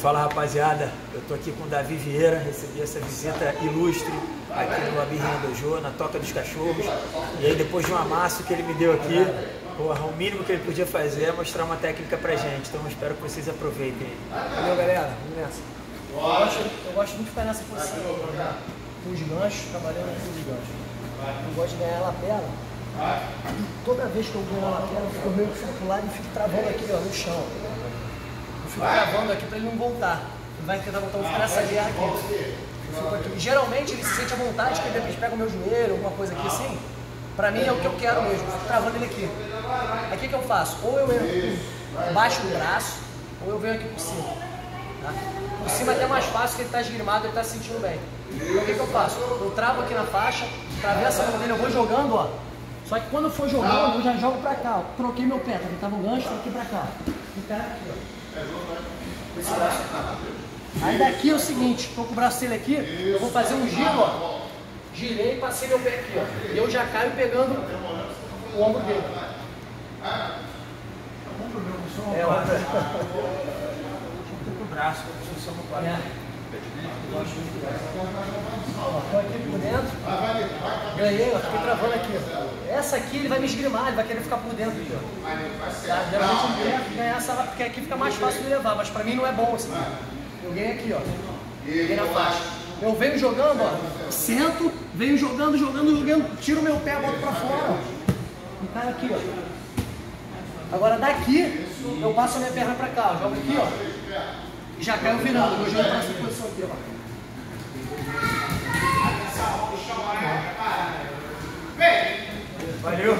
Fala rapaziada, eu tô aqui com o Davi Vieira, recebi essa visita ilustre aqui no Abirrinha Dojo, na Toca dos Cachorros. E aí depois de um amasso que ele me deu aqui, porra, o mínimo que ele podia fazer é mostrar uma técnica pra gente. Então eu espero que vocês aproveitem. Valeu galera, vamos nessa. Eu gosto, eu gosto muito de ficar nessa posição, com os ganchos, trabalhando com os ganchos. Eu gosto de ganhar a lapela. E toda vez que eu ganho a lapela, eu fico meio que lado e fico travando aqui ó, no chão. Fico travando aqui para ele não voltar. Ele vai tentar voltar, vou ficar nessa guerra aqui. Aqui. E, geralmente ele se sente à vontade, que ele de repente pega o meu joelho, alguma coisa aqui assim. Pra mim é o que eu quero mesmo, fico travando ele aqui. Aí o que, que eu faço? Ou eu entro baixo do braço, ou eu venho aqui por cima. Tá? Por cima é até mais fácil, que ele está esgrimado, ele está se sentindo bem. Então o que, que eu faço? Eu travo aqui na faixa, travessa a mão dele, eu vou jogando, ó. Só que quando eu for jogando, eu já jogo pra cá, ó. Troquei meu pé, tá? Tava um gancho, troquei pra cá. O cara aqui, ó. Braço. Aí daqui é o seguinte, tô com o braço dele aqui, eu vou fazer um giro, ó. Girei e passei meu pé aqui, ó. E eu já caio pegando o ombro dele. É, ó. braço, posição no quadro. É. Gosto muito dessa. Ó, tô aqui por dentro. Ganhei, ó, fiquei travando aqui. ó. Essa aqui ele vai me esgrimar, ele vai querer ficar por dentro aqui, ó. Tá? Geralmente eu quero ganhar essa porque aqui fica mais fácil de levar, mas pra mim não é bom assim. Eu ganhei aqui, ó. Ganhei na faixa. Eu venho jogando, ó. Sento, venho jogando, jogando, jogando, tiro meu pé, boto pra fora. E cai aqui, ó. Agora daqui, eu passo a minha perna pra cá, ó. Jogo aqui, ó. E já caiu virando. Vou jogar pra essa posição aqui, ó. Valeu.